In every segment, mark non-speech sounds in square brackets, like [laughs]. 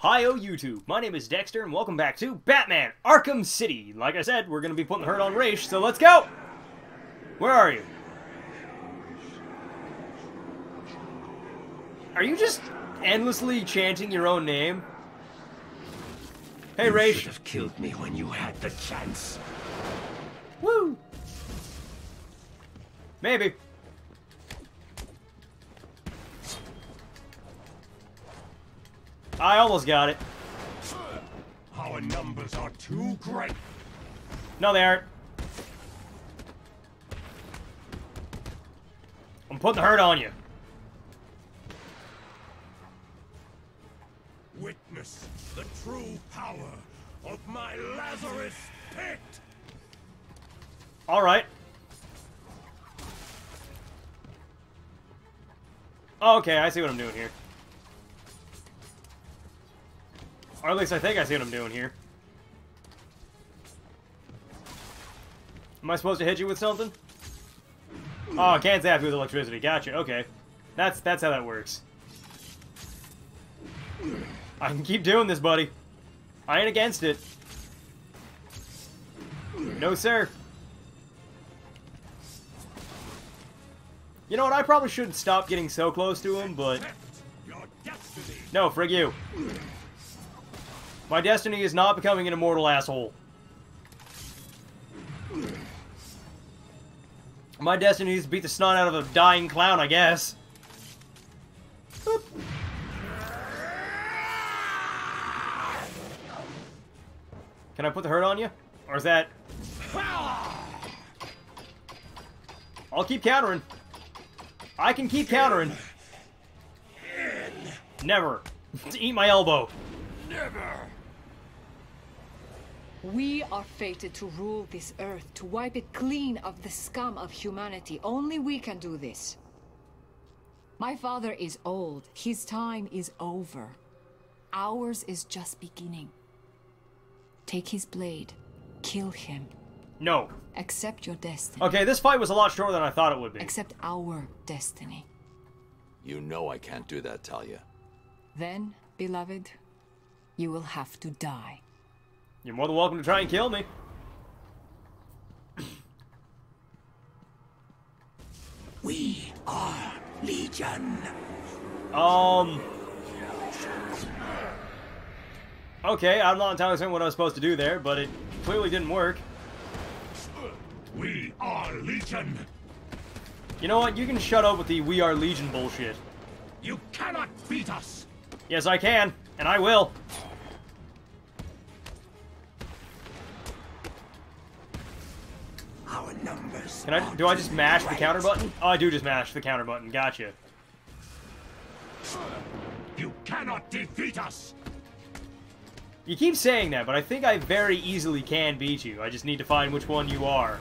Hi-oh YouTube, my name is Dexter and welcome back to Batman Arkham City. Like I said, we're going to be putting the hurt on Ra's, so let's go! Where are you? Are you just endlessly chanting your own name? Hey You Ra's. should have killed me when you had the chance. Woo! Maybe. I almost got it. Our numbers are too great. No, they aren't. I'm putting the hurt on you. Witness the true power of my Lazarus pit. All right. Okay, I see what I'm doing here. Or at least I think I see what I'm doing here. Am I supposed to hit you with something? Oh, I can't zap you with electricity. Gotcha. Okay. That's that's how that works. I can keep doing this, buddy. I ain't against it. No, sir. You know what? I probably shouldn't stop getting so close to him, but no, frig you. My destiny is not becoming an immortal asshole. My destiny is to beat the snot out of a dying clown, I guess. Boop. Can I put the hurt on you? Or is that... I'll keep countering. I can keep countering. Never. [laughs] Eat my elbow. Never. We are fated to rule this earth, to wipe it clean of the scum of humanity. Only we can do this. My father is old. His time is over. Ours is just beginning. Take his blade. Kill him. No. Accept your destiny. Okay, this fight was a lot shorter than I thought it would be. Accept our destiny. You know I can't do that, Talia. Then, beloved, you will have to die. You're more than welcome to try and kill me. We are Legion. Um. Okay, I'm not entirely certain what I was supposed to do there, but it clearly didn't work. We are Legion. You know what? You can shut up with the We Are Legion bullshit. You cannot beat us. Yes, I can, and I will. Can I? Do I just mash the counter button? Oh, I do just mash the counter button. Gotcha. You cannot defeat us. You keep saying that, but I think I very easily can beat you. I just need to find which one you are.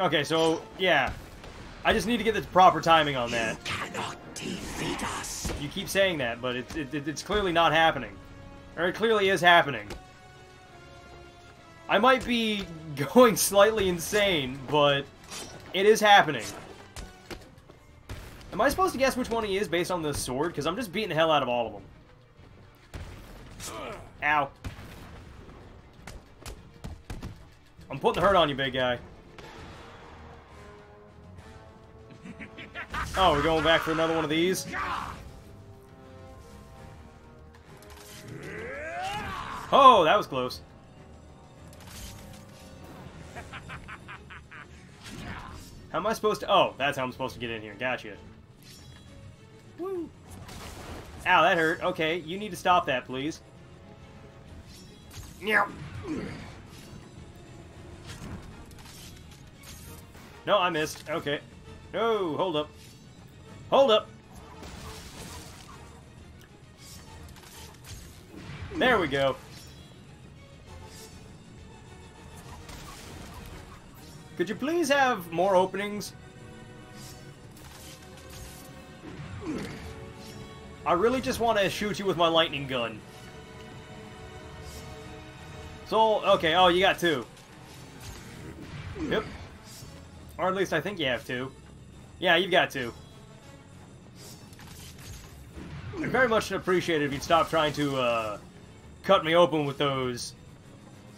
Okay, so, yeah. I just need to get the proper timing on that. You cannot defeat us. You keep saying that, but it's, it, it's clearly not happening. Or it clearly is happening. I might be [laughs] going slightly insane, but it is happening. Am I supposed to guess which one he is based on the sword? Because I'm just beating the hell out of all of them. Ow. I'm putting the hurt on you, big guy. Oh, we're going back for another one of these? Oh, that was close. How am I supposed to... Oh, that's how I'm supposed to get in here. Gotcha. Woo. Ow, that hurt. Okay, you need to stop that, please. Meow. No, I missed. Okay. No, hold up. Hold up. There we go. Could you please have more openings? I really just want to shoot you with my lightning gun. So, okay, oh, you got two. Yep. Or at least I think you have two. Yeah, you've got two. I'd very much appreciate it if you'd stop trying to uh, cut me open with those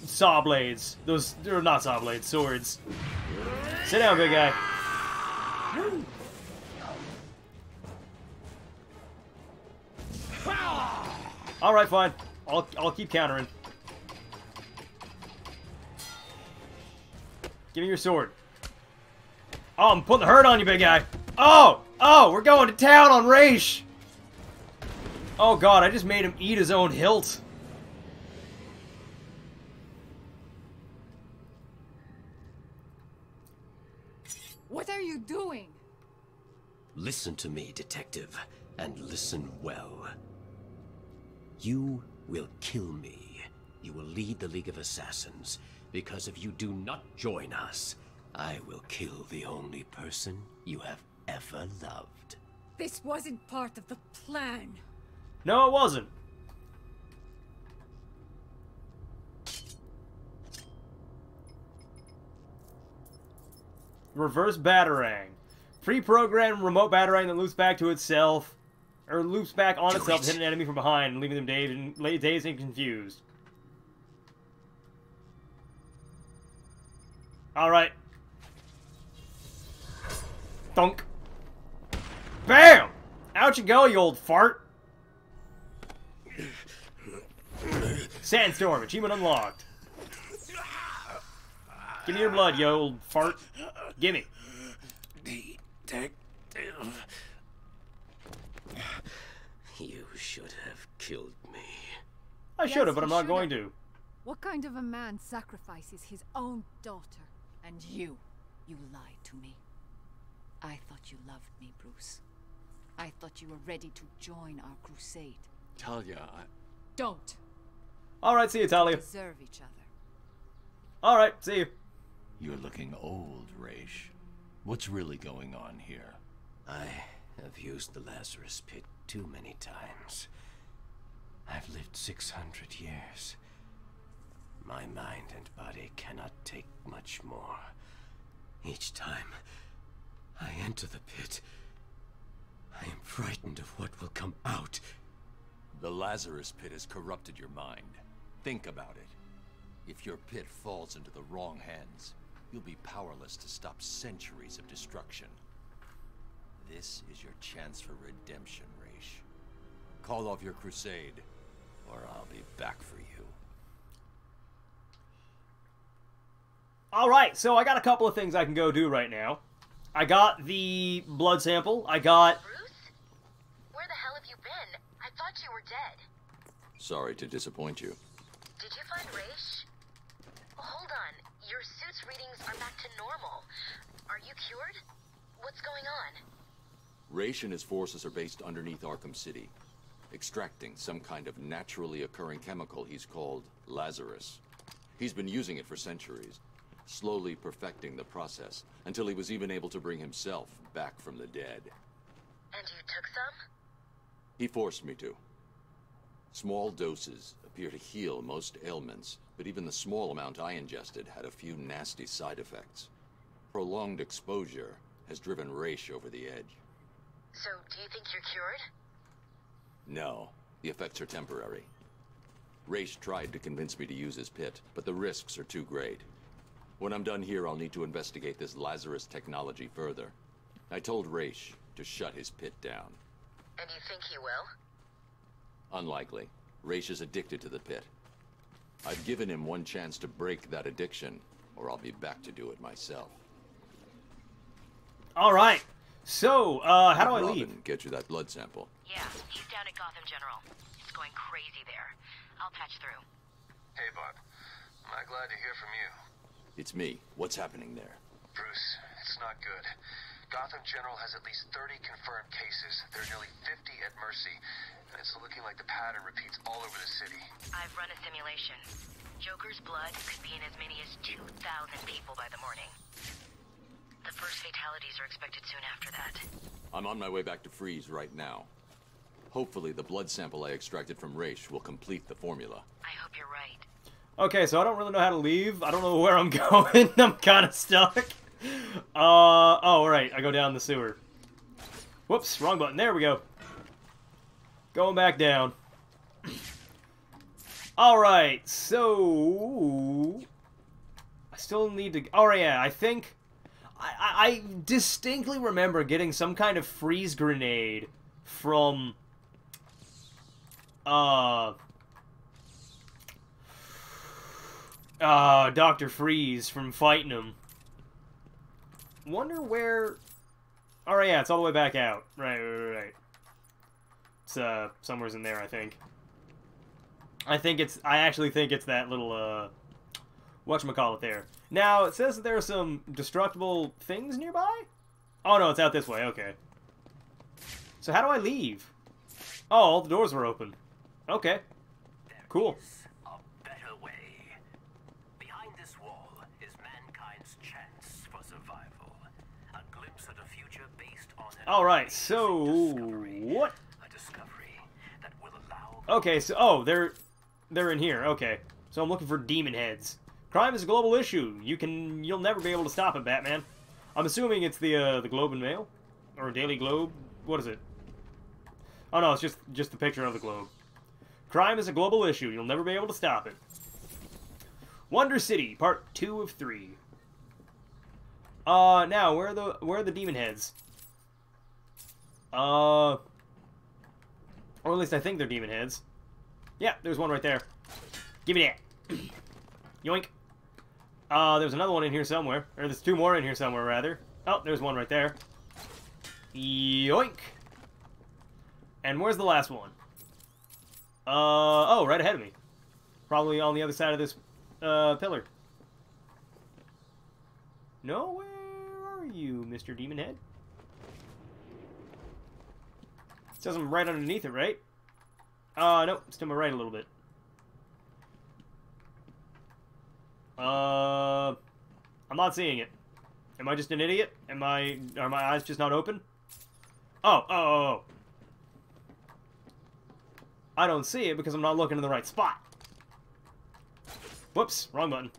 saw blades. Those, they're not saw blades, swords. Sit down, big guy. All right, fine. I'll I'll keep countering. Give me your sword. Oh, I'm putting the hurt on you, big guy. Oh, oh, we're going to town on Ra's. Oh god, I just made him eat his own hilt. What are you doing? Listen to me, detective, and listen well. You will kill me. You will lead the League of Assassins, because if you do not join us, I will kill the only person you have ever loved. This wasn't part of the plan. No, it wasn't. Reverse Batarang. Pre-programmed remote Batarang that loops back to itself, or loops back on Do itself it. to hit an enemy from behind, leaving them dazed and, dazed and confused. Alright. Thunk. Bam! Out you go, you old fart! Sandstorm, achievement unlocked. Give me your blood, you old fart. Gimme. Detective. You should have killed me. I should have, Yes, but I'm not going have. to. What kind of a man sacrifices his own daughter? And you, you lied to me. I thought you loved me, Bruce. I thought you were ready to join our crusade. Talia, I... Don't Alright, see you, Talia. deserve each other. Alright, see you. You're looking old, Ra's. What's really going on here? I have used the Lazarus Pit too many times. I've lived 600 years. My mind and body cannot take much more. Each time I enter the pit, I am frightened of what will come out. The Lazarus Pit has corrupted your mind. Think about it. If your pit falls into the wrong hands, you'll be powerless to stop centuries of destruction. This is your chance for redemption, Ra's. Call off your crusade, or I'll be back for you. Alright, so I got a couple of things I can go do right now. I got the blood sample. I got... Bruce? Where the hell have you been? I thought you were dead. Sorry to disappoint you. Did you find Ra's? Hold on. Your suit's readings are back to normal. Are you cured? What's going on? Ra's and his forces are based underneath Arkham City, extracting some kind of naturally occurring chemical he's called Lazarus. He's been using it for centuries, slowly perfecting the process, until he was even able to bring himself back from the dead. And you took some? He forced me to. Small doses appear to heal most ailments, but even the small amount I ingested had a few nasty side effects. Prolonged exposure has driven Ra's over the edge. So, do you think you're cured? No, the effects are temporary. Ra's tried to convince me to use his pit, but the risks are too great. When I'm done here, I'll need to investigate this Lazarus technology further. I told Ra's to shut his pit down. And you think he will? Unlikely. Ra's is addicted to the pit. I've given him one chance to break that addiction, or I'll be back to do it myself. Alright. So, uh, how do I Robin, leave? Get you that blood sample. Yeah, he's down at Gotham General. It's going crazy there. I'll patch through. Hey, Bud. I'm glad to hear from you. It's me. What's happening there? Bruce, it's not good. Gotham General has at least 30 confirmed cases. There are nearly 50 at Mercy, and it's looking like the pattern repeats all over the city. I've run a simulation. Joker's blood could be in as many as 2,000 people by the morning. The first fatalities are expected soon after that. I'm on my way back to Freeze right now. Hopefully, the blood sample I extracted from Ra's will complete the formula. I hope you're right. Okay, so I don't really know how to leave. I don't know [laughs] where I'm going. [laughs] I'm kind of stuck. Uh, oh, right. I go down the sewer. Whoops, wrong button. There we go. Going back down. Alright, so... I still need to... Oh, yeah, I think... I, I, distinctly remember getting some kind of freeze grenade from... Uh... Uh, Dr. Freeze from fighting him. Wonder where... Oh, yeah, it's all the way back out. Right, right, right. It's, uh, somewhere's in there, I think. I think it's... I actually think it's that little, uh... Whatchamacallit there. Now, it says that there are some destructible things nearby? Oh, no, it's out this way. Okay. So how do I leave? Oh, all the doors were open. Okay. Cool. A better way. Behind this wall is mankind's chance for survival. A glimpse at a future based on All right, so what? A discovery that will allow Okay, so oh, they're they're in here. Okay, so I'm looking for demon heads. Crime is a global issue. You can you'll never be able to stop it, Batman. I'm assuming it's the uh, the Globe and Mail or Daily Globe. What is it? Oh no, it's just just the picture of the globe. Crime is a global issue. You'll never be able to stop it. Wonder City, part two of three. Uh, now where are the where are the demon heads? Uh, or at least I think they're demon heads. Yeah, there's one right there. Give me that. [clears throat] Yoink. Uh, there's another one in here somewhere. Or there's two more in here somewhere, rather. Oh, there's one right there. Yoink. And where's the last one? Uh, oh, right ahead of me. Probably on the other side of this, uh, pillar. No, where are you, Mr. Demon Head? Says I'm right underneath it, right? Uh, nope, it's my right a little bit. Uh, I'm not seeing it. Am I just an idiot? Am I, are my eyes just not open? Oh, oh, oh, oh. I don't see it because I'm not looking in the right spot. Whoops, wrong button.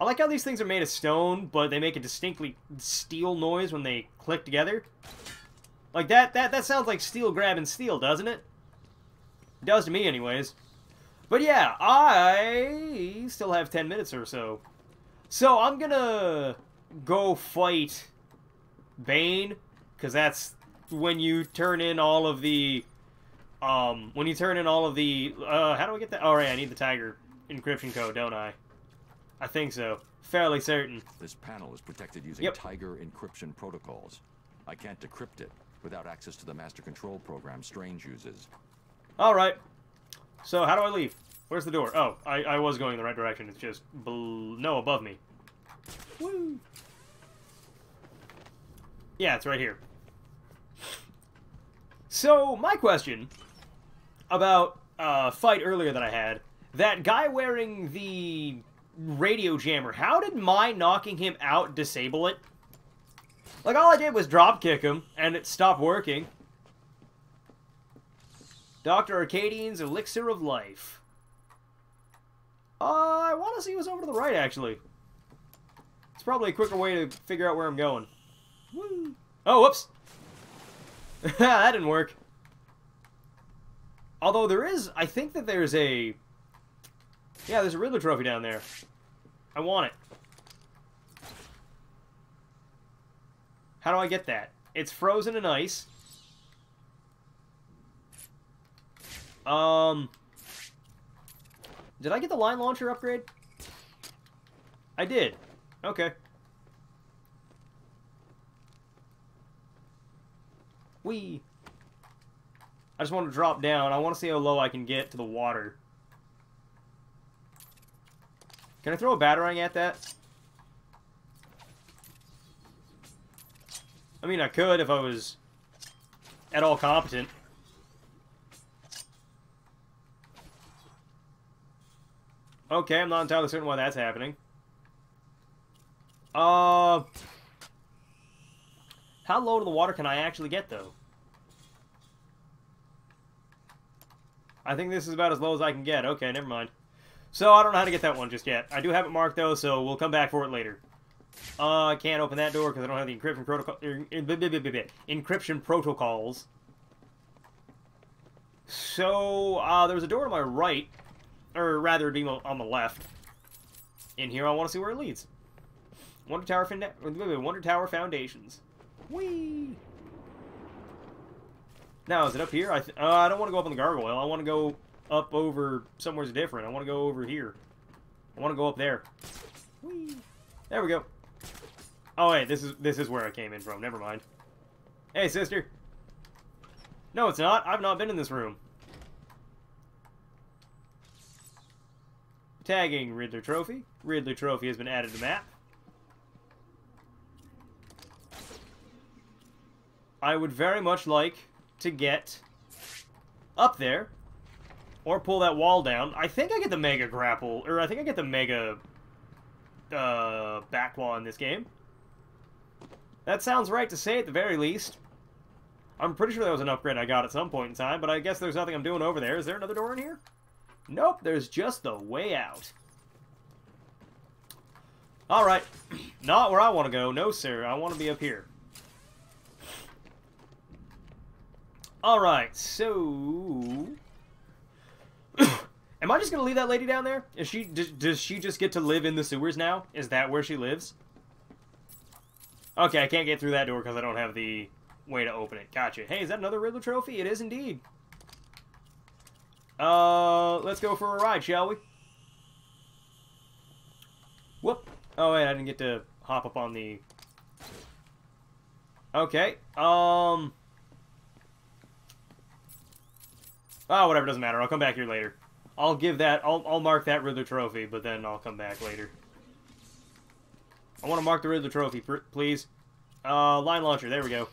I like how these things are made of stone, but they make a distinctly steel noise when they click together. Like, that, that, that sounds like steel grabbing steel, doesn't it? It does to me, anyways. But yeah, I still have 10 minutes or so. So I'm gonna go fight Bane, because that's when you turn in all of the, um, when you turn in all of the, uh, how do I get that? Oh, right, I need the TYGER encryption code, don't I? I think so. Fairly certain. This panel is protected using Yep. TYGER encryption protocols. I can't decrypt it without access to the master control program Strange uses. Alright. So, how do I leave? Where's the door? Oh, I, I was going in the right direction. It's just... No, above me. Woo! Yeah, it's right here. So, my question about uh, fight earlier that I had, that guy wearing the radio jammer, how did my knocking him out disable it? Like, all I did was drop kick him, and it stopped working. Dr. Arcadian's Elixir of Life. Uh, I want to see what's over to the right, actually. It's probably a quicker way to figure out where I'm going. Woo. Oh, whoops. [laughs] that didn't work. Although there is, I think that there's a... Yeah, there's a Riddler trophy down there. I want it. How do I get that? It's frozen in ice. Um... Did I get the line launcher upgrade? I did. Okay. Wee. I just want to drop down. I want to see how low I can get to the water. Can I throw a batarang at that? I mean, I could if I was at all competent. Okay, I'm not entirely certain why that's happening. Uh... How low to the water can I actually get, though? I think this is about as low as I can get. Okay, never mind. So, I don't know how to get that one just yet. I do have it marked, though, so we'll come back for it later. Uh, I can't open that door because I don't have the encryption protocol... er, er, Encryption protocols. So, uh, there was a door to my right, or rather, it'd be on the left. In here, I want to see where it leads. Wonder Tower, fin Wonder Tower Foundations. Whee! Now, is it up here? I, uh, I don't want to go up on the gargoyle. I want to go up over somewhere's different. I want to go over here. I want to go up there. Whee! There we go. Oh wait, this is this is where I came in from. Never mind. Hey, sister. No, it's not. I've not been in this room. Tagging Riddler Trophy. Riddler Trophy has been added to map. I would very much like to get up there or pull that wall down. I think I get the Mega Grapple, or I think I get the Mega uh, Batclaw in this game. That sounds right to say at the very least. I'm pretty sure that was an upgrade I got at some point in time, but I guess there's nothing I'm doing over there. Is there another door in here? Nope, there's just the way out. Alright. [clears throat] Not where I want to go. No, sir. I want to be up here. Alright, so... [coughs] Am I just going to leave that lady down there? Is she does, does she just get to live in the sewers now? Is that where she lives? Okay, I can't get through that door because I don't have the way to open it. Gotcha. Hey, is that another Riddler trophy? It is indeed. Uh, let's go for a ride, shall we? Whoop. Oh, wait, I didn't get to hop up on the... Okay, um... Oh, whatever, doesn't matter. I'll come back here later. I'll give that, I'll, I'll mark that Riddler trophy, but then I'll come back later. I want to mark the Riddler trophy, please. Uh, line launcher, there we go.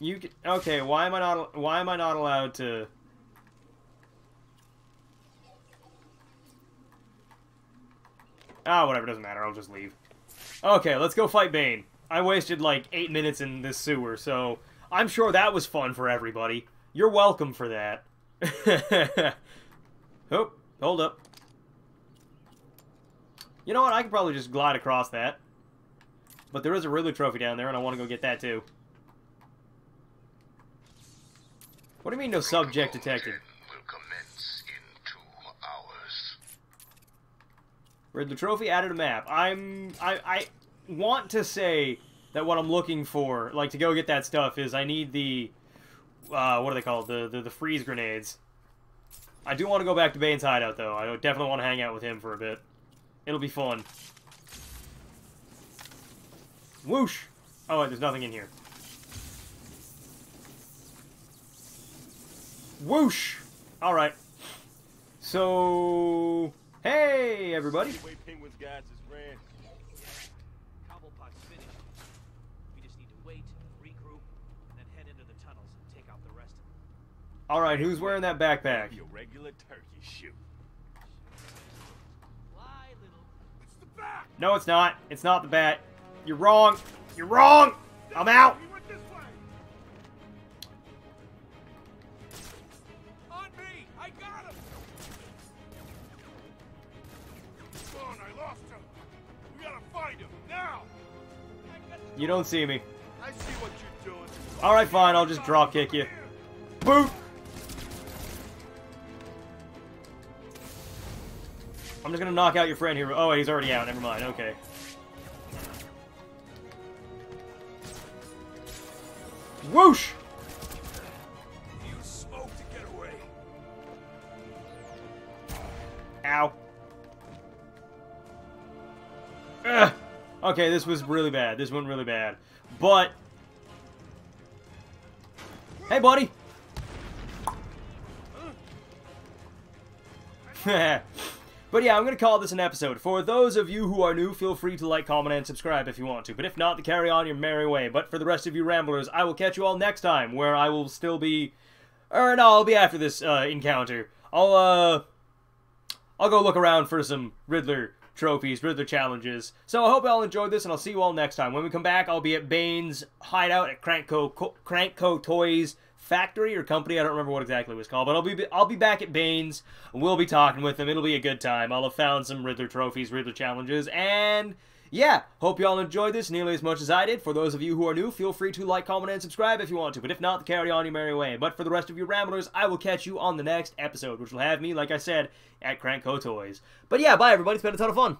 You can, okay, why am I not, why am I not allowed to... Ah, whatever, doesn't matter, I'll just leave. Okay, let's go fight Bane. I wasted like eight minutes in this sewer, so I'm sure that was fun for everybody. You're welcome for that. [laughs] oh, hold up. You know what? I could probably just glide across that. But there is a Riddler trophy down there, and I want to go get that too. What do you mean no subject detected? Riddler trophy added a map. I'm I I want to say that what I'm looking for, like to go get that stuff, is I need the uh, what are they called? The, the the freeze grenades. I do want to go back to Bane's hideout though. I definitely want to hang out with him for a bit. It'll be fun. Whoosh! Oh, wait, there's nothing in here. Whoosh! Alright. So... Hey, everybody! Alright, who's wearing that backpack? Be a regular turkey shoot. No, it's not. It's not the bat. You're wrong. You're wrong! I'm out! You don't see me. I see what you're doing. Alright, fine. I'll just drop kick you. Boot! I'm just gonna knock out your friend here. Oh, he's already out. Never mind. Okay. Whoosh! Smoke to get away. Ow. Ugh. Okay, this was really bad. This went really bad. But... Hey, buddy! [laughs] [laughs] But yeah, I'm going to call this an episode. For those of you who are new, feel free to like, comment, and subscribe if you want to. But if not, carry on your merry way. But for the rest of you ramblers, I will catch you all next time, where I will still be... Or no, I'll be after this uh, encounter. I'll, uh... I'll go look around for some Riddler trophies, Riddler challenges. So I hope you all enjoyed this, and I'll see you all next time. When we come back, I'll be at Bane's hideout at Krank Co., Crankco Toys factory or company. I don't remember what exactly it was called, but I'll be I'll be back at Bane's. We'll be talking with them. It'll be a good time. I'll have found some Riddler trophies, Riddler challenges, and yeah, hope y'all enjoyed this nearly as much as I did. For those of you who are new, feel free to like, comment, and subscribe if you want to. But if not, carry on your merry way. But for the rest of you ramblers, I will catch you on the next episode, which will have me, like I said, at Krank Co. Toys. But yeah, bye everybody. It's been a ton of fun.